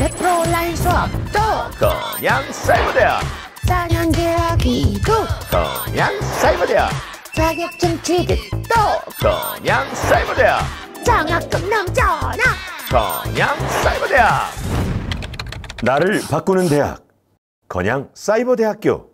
대프로 온라인 수업 또! 그냥 사이버대학 4년 제학기도! 그냥 사이버대학 자격증 취득도 그냥 사이버대학 장학금 넘쳐나 그냥 사이버대학 나를 바꾸는 대학. 건양 사이버대학교.